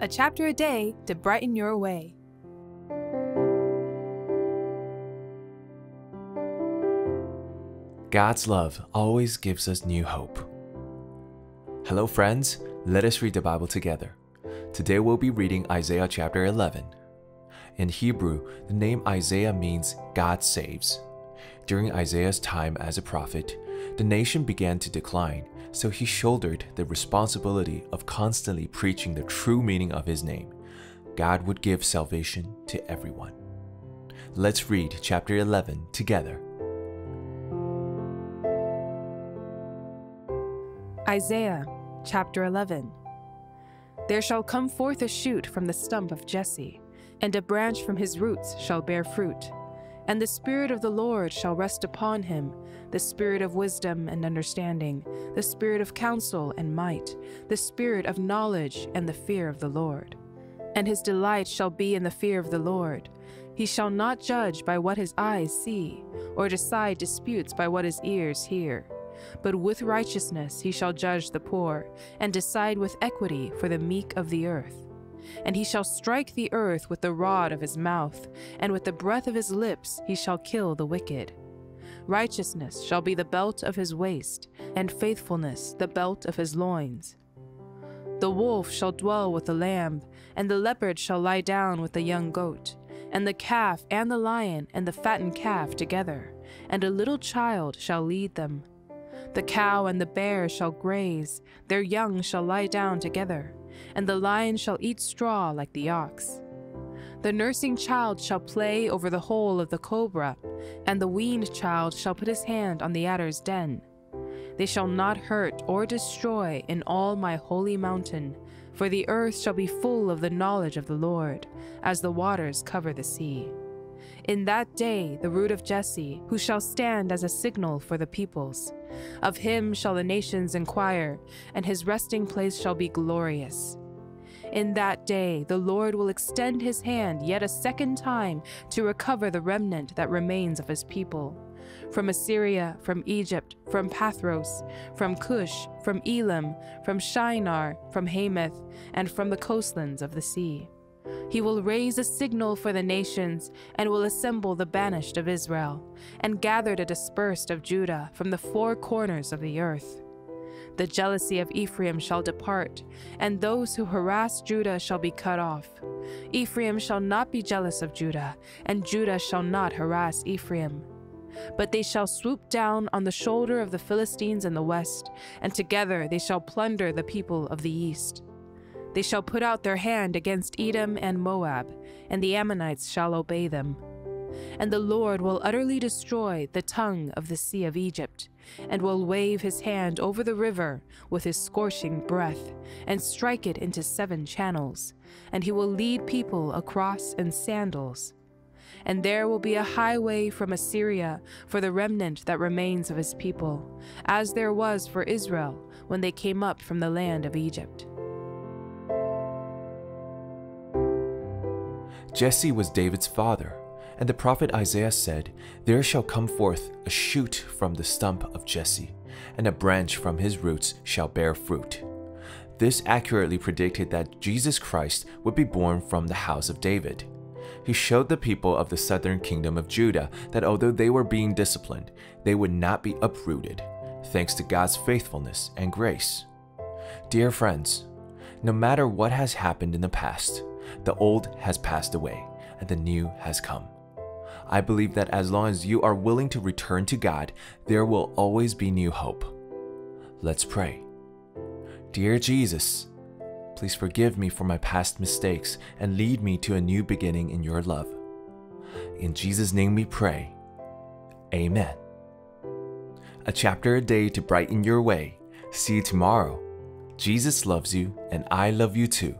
a chapter a day to brighten your way. God's love always gives us new hope. Hello, friends. Let us read the Bible together. Today we'll be reading Isaiah chapter 11. In Hebrew, the name Isaiah means God saves. During Isaiah's time as a prophet, the nation began to decline, so he shouldered the responsibility of constantly preaching the true meaning of his name. God would give salvation to everyone. Let's read chapter 11 together. Isaiah chapter 11 There shall come forth a shoot from the stump of Jesse, and a branch from his roots shall bear fruit. And the Spirit of the Lord shall rest upon him the Spirit of wisdom and understanding, the Spirit of counsel and might, the Spirit of knowledge and the fear of the Lord. And his delight shall be in the fear of the Lord. He shall not judge by what his eyes see, or decide disputes by what his ears hear. But with righteousness he shall judge the poor, and decide with equity for the meek of the earth. And he shall strike the earth with the rod of his mouth, and with the breath of his lips he shall kill the wicked. Righteousness shall be the belt of his waist, and faithfulness the belt of his loins. The wolf shall dwell with the lamb, and the leopard shall lie down with the young goat, and the calf and the lion and the fattened calf together, and a little child shall lead them. The cow and the bear shall graze, their young shall lie down together and the lion shall eat straw like the ox. The nursing child shall play over the hole of the cobra, and the weaned child shall put his hand on the adder's den. They shall not hurt or destroy in all my holy mountain, for the earth shall be full of the knowledge of the Lord, as the waters cover the sea. In that day the root of Jesse, who shall stand as a signal for the peoples. Of him shall the nations inquire, and his resting place shall be glorious. In that day the Lord will extend his hand yet a second time to recover the remnant that remains of his people. From Assyria, from Egypt, from Pathros, from Cush, from Elam, from Shinar, from Hamath, and from the coastlands of the sea. He will raise a signal for the nations, and will assemble the banished of Israel, and gather the dispersed of Judah from the four corners of the earth. The jealousy of Ephraim shall depart, and those who harass Judah shall be cut off. Ephraim shall not be jealous of Judah, and Judah shall not harass Ephraim. But they shall swoop down on the shoulder of the Philistines in the west, and together they shall plunder the people of the east. They shall put out their hand against Edom and Moab, and the Ammonites shall obey them. And the Lord will utterly destroy the tongue of the sea of Egypt, and will wave his hand over the river with his scorching breath, and strike it into seven channels, and he will lead people across in sandals. And there will be a highway from Assyria for the remnant that remains of his people, as there was for Israel when they came up from the land of Egypt. Jesse was David's father, and the prophet Isaiah said, There shall come forth a shoot from the stump of Jesse, and a branch from his roots shall bear fruit. This accurately predicted that Jesus Christ would be born from the house of David. He showed the people of the southern kingdom of Judah that although they were being disciplined, they would not be uprooted, thanks to God's faithfulness and grace. Dear friends, no matter what has happened in the past, the old has passed away, and the new has come. I believe that as long as you are willing to return to God, there will always be new hope. Let's pray. Dear Jesus, please forgive me for my past mistakes and lead me to a new beginning in your love. In Jesus' name we pray. Amen. A chapter a day to brighten your way. See you tomorrow. Jesus loves you, and I love you too.